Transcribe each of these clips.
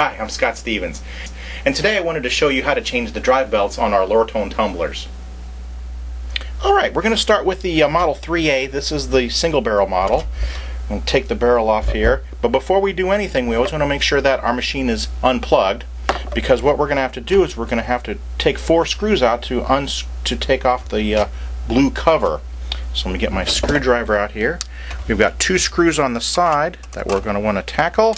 Hi, I'm Scott Stevens, and today I wanted to show you how to change the drive belts on our Lortone tumblers. Alright, we're going to start with the uh, Model 3A. This is the single barrel model. I'm going to take the barrel off here, but before we do anything we always want to make sure that our machine is unplugged because what we're going to have to do is we're going to have to take four screws out to, uns to take off the uh, blue cover. So let me get my screwdriver out here. We've got two screws on the side that we're going to want to tackle.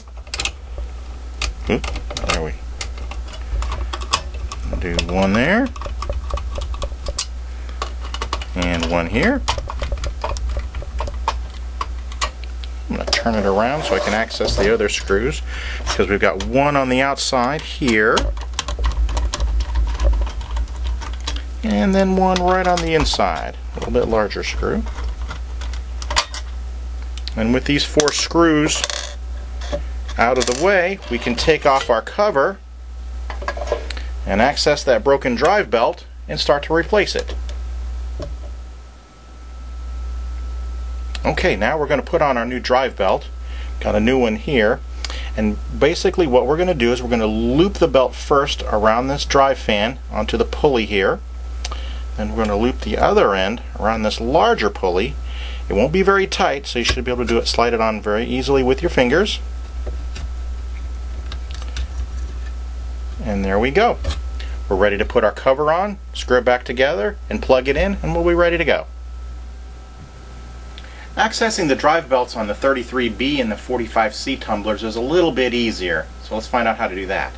Oop, there we? Do one there. And one here. I'm going to turn it around so I can access the other screws because we've got one on the outside here. And then one right on the inside. A little bit larger screw. And with these four screws out of the way, we can take off our cover and access that broken drive belt and start to replace it. Okay, now we're going to put on our new drive belt. Got a new one here. And basically what we're going to do is we're going to loop the belt first around this drive fan onto the pulley here. Then we're going to loop the other end around this larger pulley. It won't be very tight, so you should be able to do it, slide it on very easily with your fingers. And there we go. We're ready to put our cover on, screw it back together, and plug it in, and we'll be ready to go. Accessing the drive belts on the 33B and the 45C tumblers is a little bit easier, so let's find out how to do that.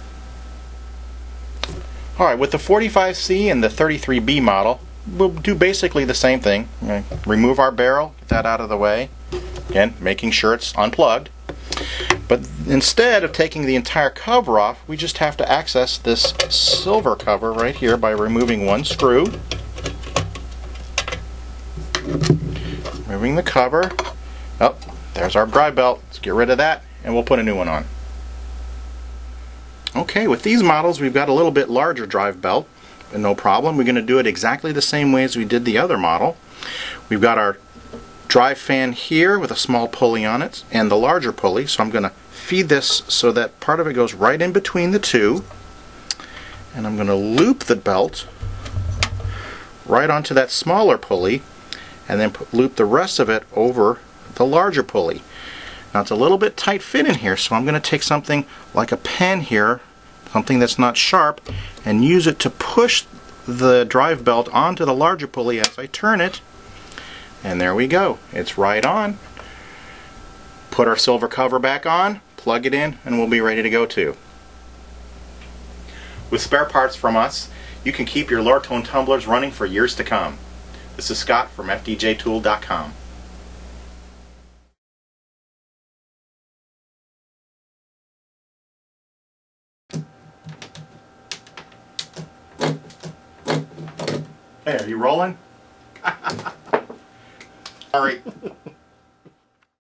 Alright, with the 45C and the 33B model, we'll do basically the same thing. Remove our barrel, get that out of the way, again, making sure it's unplugged. But instead of taking the entire cover off, we just have to access this silver cover right here by removing one screw. Removing the cover. Oh, there's our drive belt. Let's get rid of that and we'll put a new one on. Okay, with these models we've got a little bit larger drive belt, but no problem. We're going to do it exactly the same way as we did the other model. We've got our drive fan here with a small pulley on it and the larger pulley. So I'm going to feed this so that part of it goes right in between the two. And I'm going to loop the belt right onto that smaller pulley and then loop the rest of it over the larger pulley. Now it's a little bit tight fit in here so I'm going to take something like a pen here something that's not sharp and use it to push the drive belt onto the larger pulley as I turn it and there we go. It's right on. Put our silver cover back on, plug it in, and we'll be ready to go too. With spare parts from us, you can keep your Lortone tumblers running for years to come. This is Scott from FDJTool.com. Hey, are you rolling? Sorry.